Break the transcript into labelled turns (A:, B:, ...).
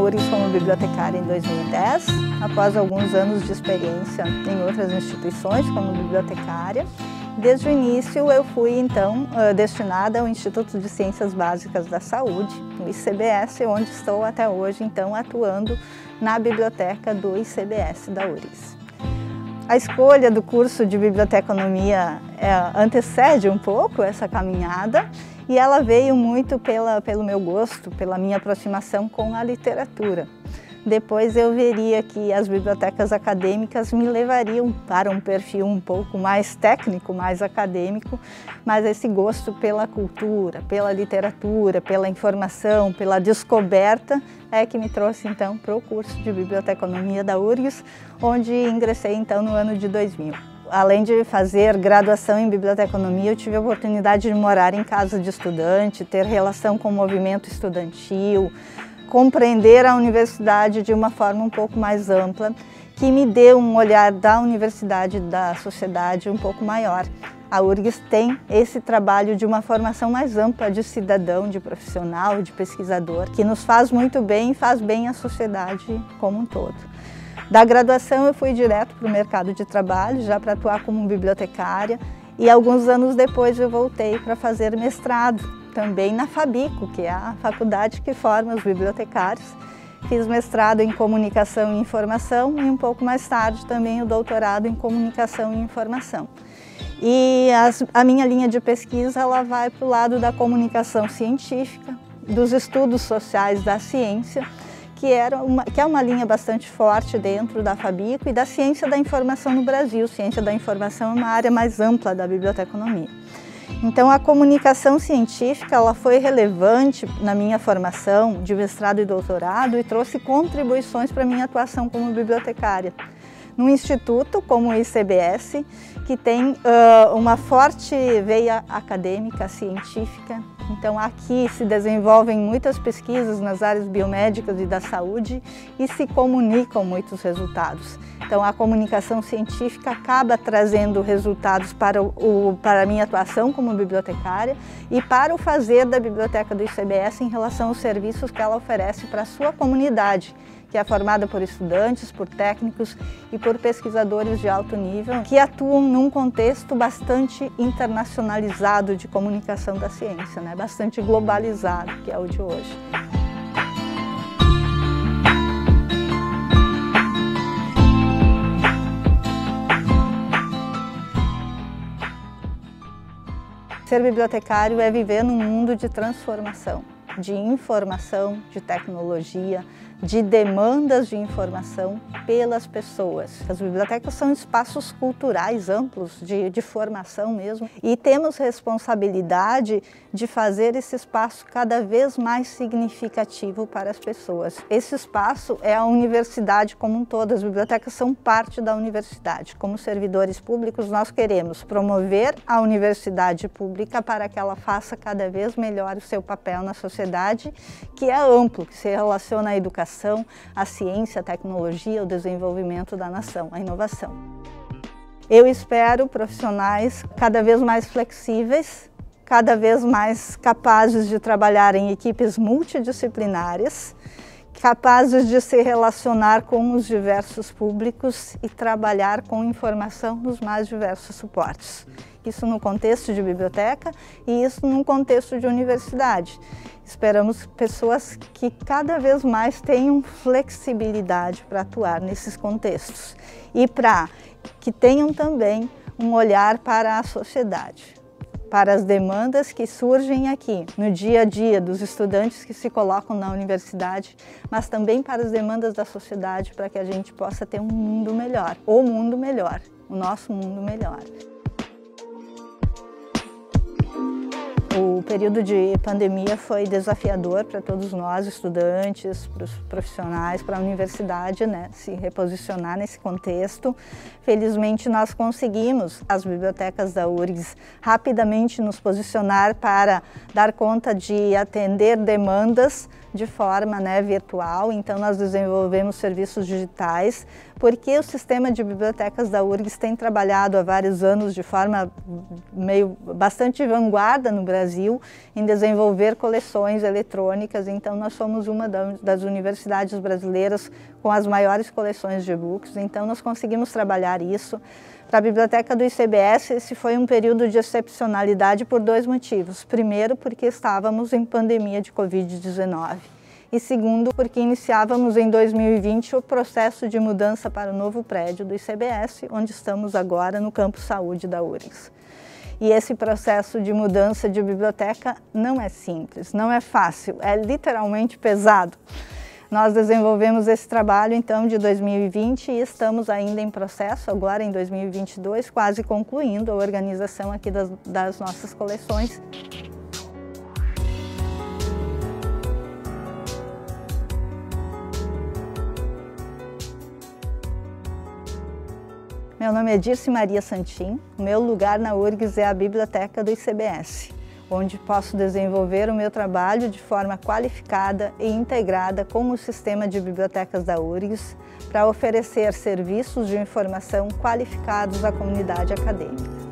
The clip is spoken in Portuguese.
A: URGS como bibliotecária em 2010, após alguns anos de experiência em outras instituições como bibliotecária. Desde o início eu fui então destinada ao Instituto de Ciências Básicas da Saúde, o ICBS, onde estou até hoje então atuando na biblioteca do ICBS da URGS. A escolha do curso de biblioteconomia é, antecede um pouco essa caminhada e ela veio muito pela, pelo meu gosto, pela minha aproximação com a literatura. Depois eu veria que as bibliotecas acadêmicas me levariam para um perfil um pouco mais técnico, mais acadêmico, mas esse gosto pela cultura, pela literatura, pela informação, pela descoberta é que me trouxe então para o curso de biblioteconomia da URGS, onde ingressei então no ano de 2000 além de fazer graduação em biblioteconomia, eu tive a oportunidade de morar em casa de estudante, ter relação com o movimento estudantil, compreender a universidade de uma forma um pouco mais ampla, que me deu um olhar da universidade, da sociedade um pouco maior. A URGS tem esse trabalho de uma formação mais ampla de cidadão, de profissional, de pesquisador, que nos faz muito bem e faz bem à sociedade como um todo. Da graduação eu fui direto para o mercado de trabalho, já para atuar como bibliotecária, e alguns anos depois eu voltei para fazer mestrado também na Fabico, que é a faculdade que forma os bibliotecários. Fiz mestrado em Comunicação e Informação e um pouco mais tarde também o doutorado em Comunicação e Informação. E as, a minha linha de pesquisa ela vai para o lado da comunicação científica, dos estudos sociais da ciência, que, era uma, que é uma linha bastante forte dentro da Fabico e da ciência da informação no Brasil. Ciência da informação é uma área mais ampla da biblioteconomia. Então a comunicação científica ela foi relevante na minha formação de mestrado e doutorado e trouxe contribuições para minha atuação como bibliotecária. Num instituto como o ICBS, que tem uh, uma forte veia acadêmica, científica, então aqui se desenvolvem muitas pesquisas nas áreas biomédicas e da saúde e se comunicam muitos resultados. Então a comunicação científica acaba trazendo resultados para, o, para a minha atuação como bibliotecária e para o fazer da biblioteca do ICBS em relação aos serviços que ela oferece para a sua comunidade que é formada por estudantes, por técnicos e por pesquisadores de alto nível que atuam num contexto bastante internacionalizado de comunicação da ciência, né? bastante globalizado, que é o de hoje. Ser bibliotecário é viver num mundo de transformação, de informação, de tecnologia, de demandas de informação pelas pessoas. As bibliotecas são espaços culturais amplos, de, de formação mesmo, e temos responsabilidade de fazer esse espaço cada vez mais significativo para as pessoas. Esse espaço é a universidade como um todo, as bibliotecas são parte da universidade. Como servidores públicos, nós queremos promover a universidade pública para que ela faça cada vez melhor o seu papel na sociedade, que é amplo, que se relaciona à educação educação, a ciência, a tecnologia, o desenvolvimento da nação, a inovação. Eu espero profissionais cada vez mais flexíveis, cada vez mais capazes de trabalhar em equipes multidisciplinares, capazes de se relacionar com os diversos públicos e trabalhar com informação nos mais diversos suportes. Isso no contexto de biblioteca e isso no contexto de universidade. Esperamos pessoas que cada vez mais tenham flexibilidade para atuar nesses contextos e para que tenham também um olhar para a sociedade, para as demandas que surgem aqui no dia a dia dos estudantes que se colocam na universidade, mas também para as demandas da sociedade para que a gente possa ter um mundo melhor, o mundo melhor, o nosso mundo melhor. O período de pandemia foi desafiador para todos nós, estudantes, para os profissionais, para a universidade, né, se reposicionar nesse contexto. Felizmente nós conseguimos, as bibliotecas da URGS, rapidamente nos posicionar para dar conta de atender demandas de forma né, virtual, então nós desenvolvemos serviços digitais, porque o sistema de bibliotecas da URGS tem trabalhado há vários anos de forma meio bastante vanguarda no Brasil, Brasil em desenvolver coleções eletrônicas, então nós somos uma das universidades brasileiras com as maiores coleções de e-books, então nós conseguimos trabalhar isso. Para a biblioteca do ICBS, esse foi um período de excepcionalidade por dois motivos. Primeiro, porque estávamos em pandemia de Covid-19 e segundo, porque iniciávamos em 2020 o processo de mudança para o novo prédio do ICBS, onde estamos agora no Campo Saúde da URGS. E esse processo de mudança de biblioteca não é simples, não é fácil, é literalmente pesado. Nós desenvolvemos esse trabalho então de 2020 e estamos ainda em processo, agora em 2022, quase concluindo a organização aqui das, das nossas coleções. Meu nome é Dirce Maria Santim. O meu lugar na URGS é a biblioteca do ICBS, onde posso desenvolver o meu trabalho de forma qualificada e integrada com o sistema de bibliotecas da URGS para oferecer serviços de informação qualificados à comunidade acadêmica.